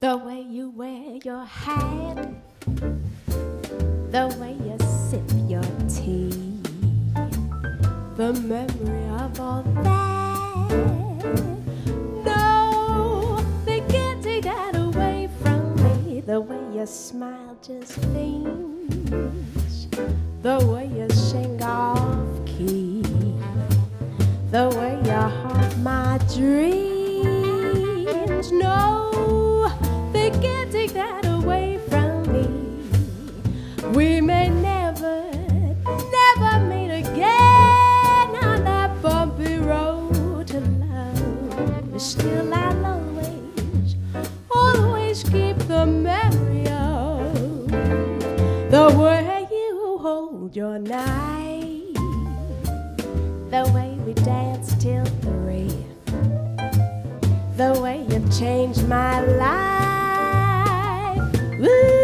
The way you wear your hat, the way you sip your tea, the memory of all that. No, they can't take that away from me. The way you smile just fiends, the way you sing off key, the way you haunt my dreams. No We may never, never meet again on that bumpy road to love. Still, I'll always, always keep the memory of the way you hold your knife, the way we dance till three, the way you've changed my life. Woo!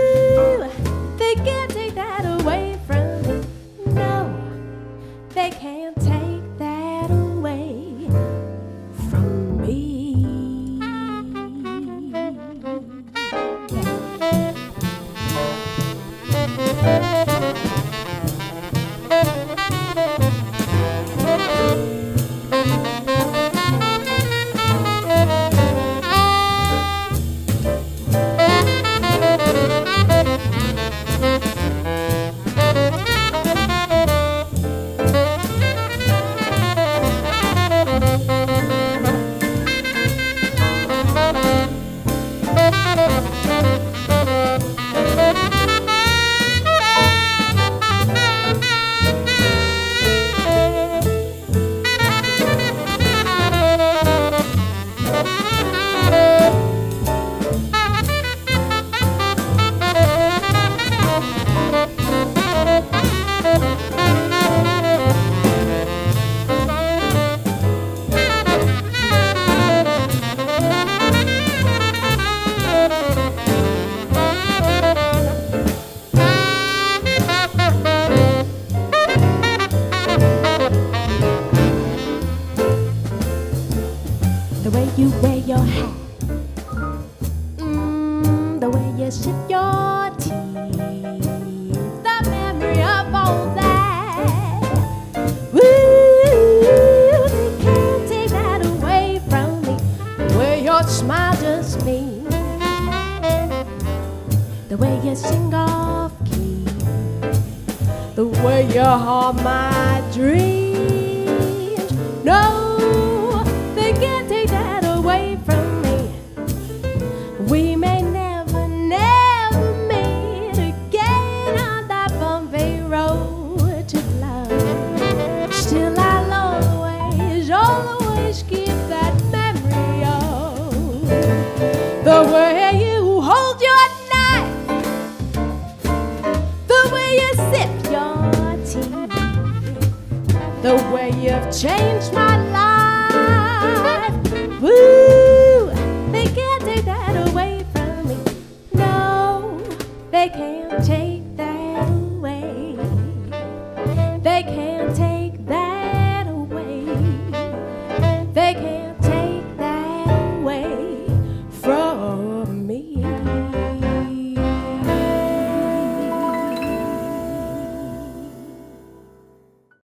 You wear your hat, mm, the way you sip your tea, the memory of all that. Woo, they can't take that away from me. The way your smile just means, the way you sing off key, the way you haunt my dreams. The way you've changed my life. Woo! They can't take that away from me. No, they can't take